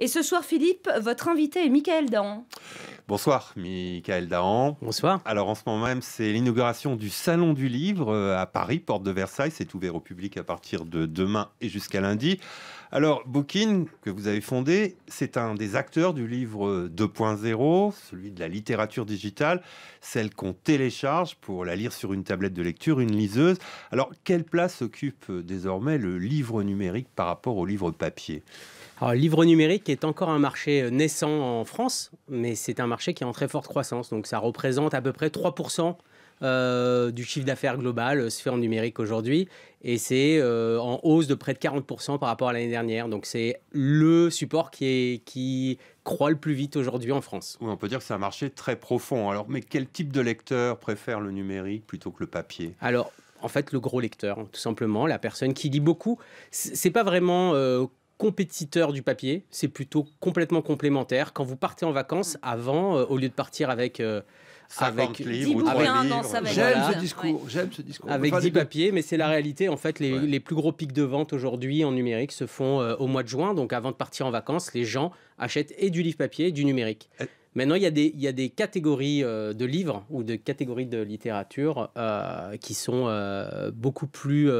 Et ce soir, Philippe, votre invité est Michael Dahan. Bonsoir, Michael Dahan. Bonsoir. Alors en ce moment même, c'est l'inauguration du Salon du Livre euh, à Paris, porte de Versailles. C'est ouvert au public à partir de demain et jusqu'à lundi. Alors, Bookin, que vous avez fondé, c'est un des acteurs du livre 2.0, celui de la littérature digitale, celle qu'on télécharge pour la lire sur une tablette de lecture, une liseuse. Alors, quelle place occupe désormais le livre numérique par rapport au livre papier? Alors, le livre numérique est encore un marché naissant en France, mais c'est un marché qui est en très forte croissance. Donc, ça représente à peu près 3% euh, du chiffre d'affaires global euh, se fait en numérique aujourd'hui et c'est euh, en hausse de près de 40% par rapport à l'année dernière. Donc c'est le support qui, est, qui croît le plus vite aujourd'hui en France. Oui, on peut dire que c'est un marché très profond. Alors, mais quel type de lecteur préfère le numérique plutôt que le papier? Alors, en fait, le gros lecteur, tout simplement, la personne qui lit beaucoup. C'est pas vraiment compétiteur du papier, c'est plutôt complètement complémentaire. Quand vous partez en vacances, avant, au lieu de partir avec avec livres, J'aime ce discours, j'aime ce discours. Avec 10 papiers, mais c'est la réalité. En fait, les, les, plus gros pics de vente aujourd'hui en numérique se font euh, au mois de juin. Donc, avant de partir en vacances, les gens achètent et du livre papier et du numérique. Maintenant, il y, a des, il y a des catégories euh, de livres ou de catégories de littérature euh, qui sont beaucoup plus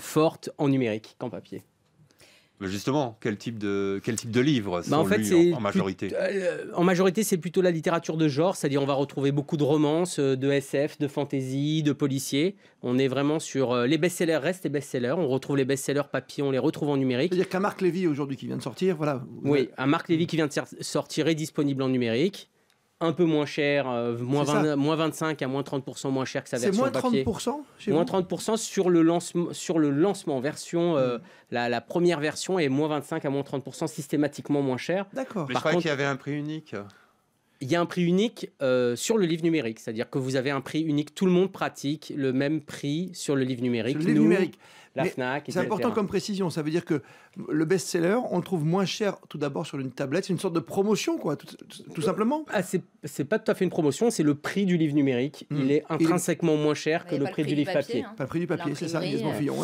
fortes en numérique qu'en papier. Justement, quel type de, quel type de livres bah, sont en, fait, en, majorité? euh, En majorité, c'est plutôt la littérature de genre, c'est-à-dire on va retrouver beaucoup de romances, euh, de SF, de fantasy, de policiers. On est vraiment sur euh, les best-sellers restent les best-sellers. On retrouve les best-sellers papier, on les retrouve en numérique. C'est-à-dire qu'un Marc Lévy aujourd'hui qui vient de sortir, voilà. Oui, un Marc Lévy qui vient de sortir est disponible en numérique un peu moins cher, euh, moins, 25 à moins 30% moins cher que sa version papier. C'est moins 30% Moins 30% sur le, lancement, sur le lancement. Version, euh, mm. la, première version est moins 25 à moins 30% systématiquement moins cher. D'accord. Mais je crois qu'il y avait un prix unique. Il y a un prix unique euh, sur le livre numérique, c'est-à-dire que vous avez un prix unique. Tout le monde pratique le même prix sur le livre numérique. Sur le livre numérique la FNAC. C'est important comme précision. Ça veut dire que le best-seller, on le trouve moins cher tout d'abord sur une tablette. C'est une sorte de promotion, quoi, tout, simplement. Ah, c'est pas tout à fait une promotion, c'est le prix du livre numérique. Hmm. Il est intrinsèquement moins cher que le prix, du livre papier. Hein. Pas le prix du papier, c'est ça, euh. Fillon.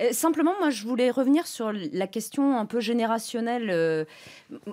Euh, simplement, moi, je voulais revenir sur la question un peu générationnelle. Euh,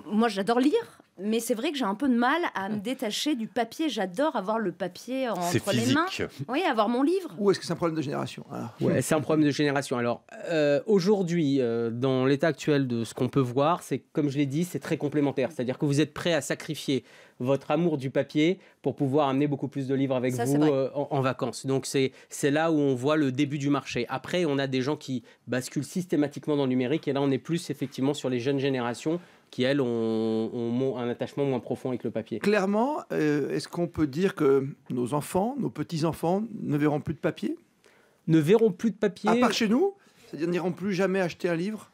moi, j'adore lire. Mais c'est vrai que j'ai un peu de mal à me détacher du papier. J'adore avoir le papier entre les mains. Oui, avoir mon livre. Ou est-ce que c'est un problème de génération ouais, C'est un problème de génération. Alors, euh, aujourd'hui, euh, dans l'état actuel de ce qu'on peut voir, c'est comme je l'ai dit, c'est très complémentaire. C'est-à-dire que vous êtes prêt à sacrifier votre amour du papier pour pouvoir amener beaucoup plus de livres avec vous euh, en, en, vacances. Donc, c'est là où on voit le début du marché. Après, on a des gens qui basculent systématiquement dans le numérique. Et là, on est plus effectivement sur les jeunes générations qui, elles, ont, un attachement moins profond avec le papier. Clairement, euh, est-ce qu'on peut dire que nos enfants, nos petits-enfants ne verront plus de papier? Ne verront plus de papier À part chez nous C'est-à-dire n'iront plus jamais acheter un livre?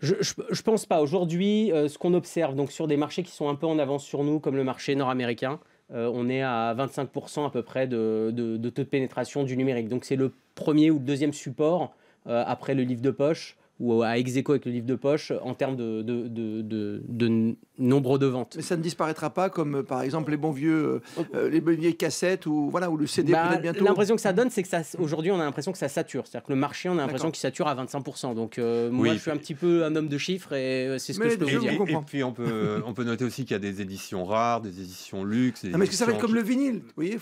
Je, ne pense pas. Aujourd'hui, euh, ce qu'on observe donc sur des marchés qui sont un peu en avance sur nous, comme le marché nord-américain, euh, on est à 25% à peu près de, de, taux de pénétration du numérique. Donc c'est le premier ou le deuxième support après le livre de poche ou à ex avec le livre de poche en termes de, de, de, de, nombre de ventes. Mais ça ne disparaîtra pas comme euh, par exemple les bons vieux, euh, euh, les vieilles cassettes ou voilà ou le CD bah, peut-être bientôt. L'impression que ça donne, c'est que ça aujourd'hui on a l'impression que ça sature, c'est-à-dire que le marché on a l'impression qu'il sature à 25%. Donc moi je suis un petit peu un homme de chiffres et c'est ce que je peux vous dire. Et, puis on peut on peut noter aussi qu'il y a des éditions rares, des éditions luxe. mais est-ce que ça va être comme le vinyle? Vous voyez,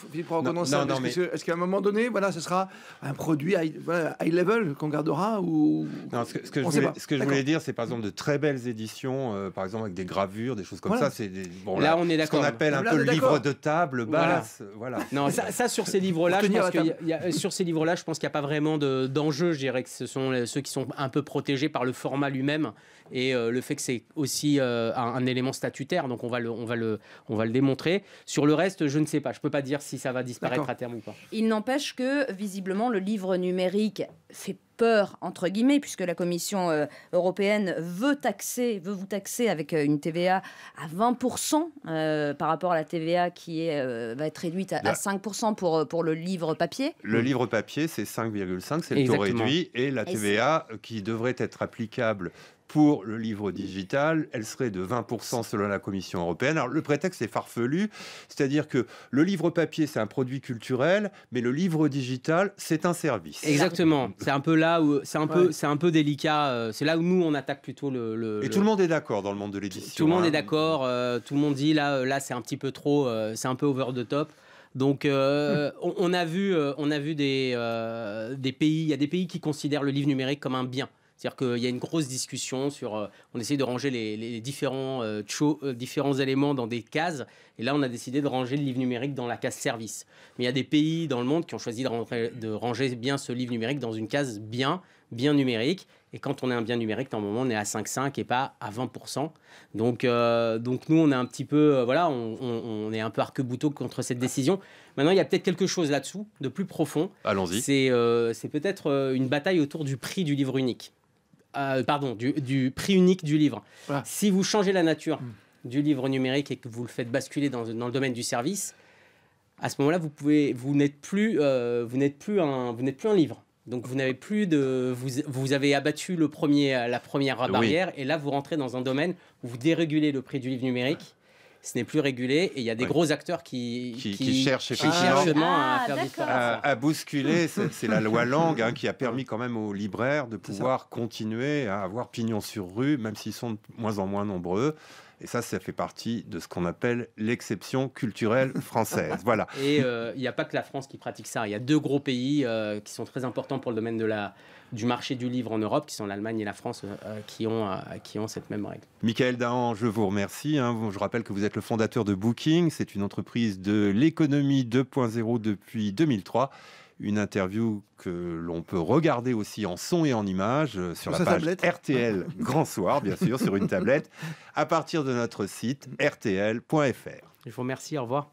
ça. Est-ce qu'à un moment donné, voilà, ce sera un produit high, level qu'on gardera ou non, ce que, ce que je voulais, ce que je voulais dire, c'est par exemple de très belles éditions, par exemple avec des gravures, des choses comme ça bon, là, on est d'accord. Ce qu'on appelle un peu le livre de table basse. Voilà. Non, ça, sur ces livres-là, je pense y a, sur ces livres-là, je pense qu'il n'y a pas vraiment d'enjeu. je dirais que ce sont ceux qui sont un peu protégés par le format lui-même et euh, le fait que c'est aussi euh, un, élément statutaire. Donc on va le, on va le, on va le démontrer. Sur le reste, je ne sais pas. Je peux pas dire si ça va disparaître à terme ou pas. Il n'empêche que visiblement le livre numérique fait peur, entre guillemets, puisque la Commission euh, européenne veut taxer, veut vous taxer avec euh, une TVA à 20% euh, par rapport à la TVA qui est, va être réduite à, 5% pour, pour le livre papier. Le livre papier, c'est 5,5, c'est le taux réduit, et la TVA qui devrait être applicable Pour le livre digital, elle serait de 20% selon la Commission européenne. Alors le prétexte est farfelu, c'est-à-dire que le livre papier, c'est un produit culturel, mais le livre digital, c'est un service. Exactement. C'est un peu là où c'est un peu, c'est un peu délicat. Euh, c'est là où nous on attaque plutôt le. Et tout le monde est d'accord dans le monde de l'édition. Tout le monde est hein. d'accord. Euh, tout le monde dit là, là c'est un petit peu trop, euh, c'est un peu over the top. Donc, hum. on, a vu, on a vu des, des pays. Il y a des pays qui considèrent le livre numérique comme un bien. C'est-à-dire qu'il y a une grosse discussion sur. Euh, on essaye de ranger les, différents, euh, euh, différents éléments dans des cases. Et là, on a décidé de ranger le livre numérique dans la case service. Mais il y a des pays dans le monde qui ont choisi de, de ranger bien ce livre numérique dans une case bien, bien numérique. Et quand on est un bien numérique, normalement, on est à 5,5 et pas à 20%. Donc, donc nous, on est un petit peu, voilà, on, on, est un peu arc-bouteau contre cette décision. Maintenant, il y a peut-être quelque chose là-dessous de plus profond. Allons-y. C'est c'est peut-être une bataille autour du prix du livre unique. Euh, pardon, du, prix unique du livre. Si vous changez la nature hmm. du livre numérique et que vous le faites basculer dans, le domaine du service, à ce moment-là, vous pouvez, vous n'êtes plus, euh, vous n'êtes plus un, vous n'êtes plus un livre. Donc vous n'avez plus de, vous, vous avez abattu le premier, la première barrière et là vous rentrez dans un domaine où vous dérégulez le prix du livre numérique ce n'est plus régulé et il y a des gros acteurs qui, qui, cherchent effectivement à, faire à, bousculer. C'est la loi Lang hein, qui a permis quand même aux libraires de pouvoir continuer à avoir pignon sur rue, même s'ils sont de moins en moins nombreux. Et ça, ça fait partie de ce qu'on appelle l'exception culturelle française. Voilà. Et euh, il n'y a pas que la France qui pratique ça. Il y a deux gros pays euh, qui sont très importants pour le domaine de la, du marché du livre en Europe, qui sont l'Allemagne et la France, euh, qui, ont, qui ont cette même règle. Michael Dahan, je vous remercie. Hein. Je rappelle que vous êtes le fondateur de Booking. C'est une entreprise de l'économie 2.0 depuis 2003 une interview que l'on peut regarder aussi en son et en image euh, sur, la page RTL Grand Soir, bien sûr, sur une tablette, à partir de notre site rtl.fr. Je vous remercie, au revoir.